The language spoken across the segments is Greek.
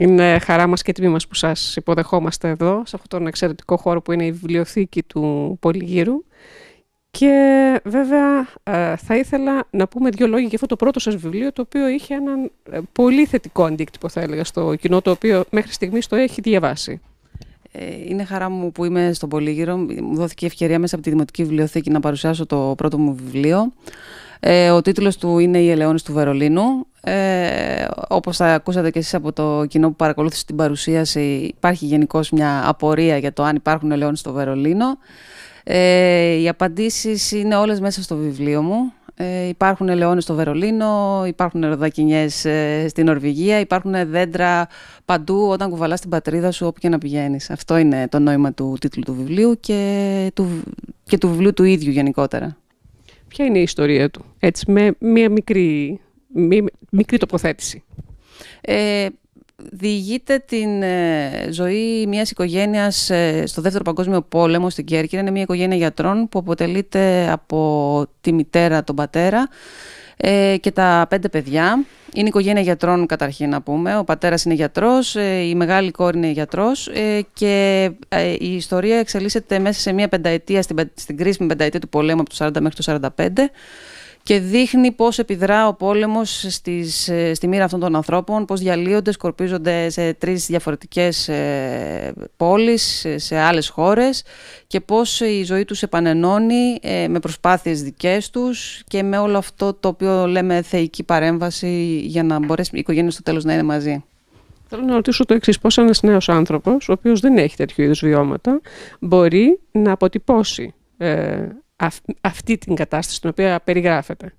Είναι χαρά μας και τιμή μας που σας υποδεχόμαστε εδώ, σε αυτόν τον εξαιρετικό χώρο που είναι η βιβλιοθήκη του Πολυγύρου. Και βέβαια ε, θα ήθελα να πούμε δύο λόγια για αυτό το πρώτο σας βιβλίο, το οποίο είχε έναν ε, πολύ θετικό αντίκτυπο, θα έλεγα, στο κοινό, το οποίο μέχρι στιγμής το έχει διαβάσει. Ε, είναι χαρά μου που είμαι στον Πολύγυρο. Μου δόθηκε ευκαιρία μέσα από τη Δημοτική Βιβλιοθήκη να παρουσιάσω το πρώτο μου βιβλίο. Ε, ο τίτλος του είναι «Οι Ελαιώνες του Βερολίνου». Ε, όπως θα ακούσατε και εσείς από το κοινό που παρακολούθησε την παρουσίαση, υπάρχει γενικώς μια απορία για το αν υπάρχουν ελαιώνες στο Βερολίνο. Ε, οι απαντήσεις είναι όλες μέσα στο βιβλίο μου. Ε, υπάρχουν ελαιώνες στο Βερολίνο, υπάρχουν ροδακινιές ε, στην Νορβηγία, υπάρχουν δέντρα παντού όταν κουβαλάς την πατρίδα σου όπου και να πηγαίνεις. Αυτό είναι το νόημα του τίτλου του βιβλίου και του, και του βιβλίου του ίδιου γενικότερα. Ποια είναι η ιστορία του, έτσι, με μία μικρή, μικρή τοποθέτηση. Ε, διηγείται την ε, ζωή μιας οικογένειας ε, στο Δεύτερο Παγκόσμιο Πόλεμο στην Κέρκυρα. Είναι μια οικογένεια γιατρών που αποτελείται από τη μητέρα, τον πατέρα ε, και τα πέντε παιδιά. Είναι οικογένεια γιατρών καταρχήν να πούμε. Ο πατέρας είναι γιατρός, η μεγάλη κόρη είναι γιατρός και η ιστορία εξελίσσεται μέσα σε μια πενταετία, στην, στην κρίσιμη πενταετία του πολέμου από το 40 μέχρι το 45 και δείχνει πώς επιδρά ο πόλεμος στις, ε, στη μοίρα αυτών των ανθρώπων, πώς διαλύονται, σκορπίζονται σε τρεις διαφορετικές ε, πόλεις, σε άλλες χώρες και πώς η ζωή τους επανενώνει ε, με προσπάθειες δικές τους και με όλο αυτό το οποίο λέμε θεϊκή παρέμβαση για να μπορέσει η οικογένεια στο τέλος να είναι μαζί. Θέλω να ρωτήσω το εξής: Πώς ένας νέος άνθρωπος, ο οποίος δεν έχει τέτοιου είδους βιώματα, μπορεί να αποτυπώσει ε, αυτή την κατάσταση στην οποία περιγράφεται.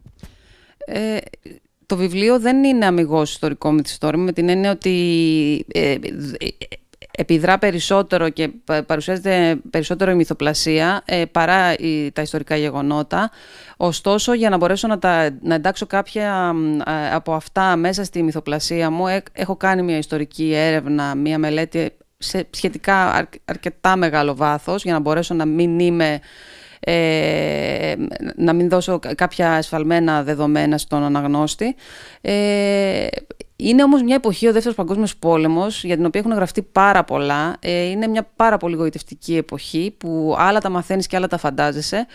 Ε, το βιβλίο δεν είναι αμυγός ιστορικό με τη ιστορία, με την έννοια ότι ε, επιδρά περισσότερο και παρουσιάζεται περισσότερο η μυθοπλασία ε, παρά τα ιστορικά γεγονότα. Ωστόσο, για να μπορέσω να, τα, να εντάξω κάποια από αυτά μέσα στη μυθοπλασία μου, έχω κάνει μια ιστορική έρευνα, μια μελέτη σε σχετικά αρκετά μεγάλο βάθος, για να μπορέσω να μην είμαι ε, να μην δώσω κάποια ασφαλμένα δεδομένα στον αναγνώστη. Ε, είναι όμως μια εποχή, ο Δεύτερος Παγκόσμιος Πόλεμος, για την οποία έχουν γραφτεί πάρα πολλά. Ε, είναι μια πάρα πολύ γοητευτική εποχή που άλλα τα μαθαίνεις και άλλα τα φαντάζεσαι.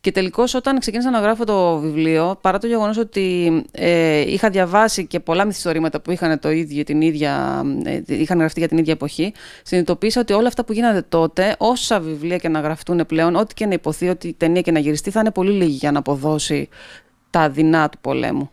Και τελικώς, όταν ξεκίνησα να γράφω το βιβλίο, παρά το γεγονός ότι ε, είχα διαβάσει και πολλά μυθιστορήματα που είχαν, το ίδιο, την ίδια, ε, είχαν γραφτεί για την ίδια εποχή, συνειδητοποίησα ότι όλα αυτά που γίνανε τότε, όσα βιβλία και να γραφτούν πλέον, ό,τι και να υποθεί, ό,τι ταινία και να γυριστεί, θα είναι πολύ λίγη για να αποδώσει τα δεινά του πολέμου.